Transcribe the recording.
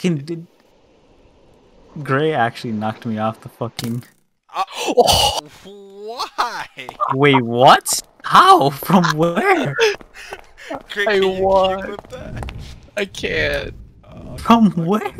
fucking did. Gray actually knocked me off the fucking. Uh, why? Wait, what? How? From where? I I can't. From where?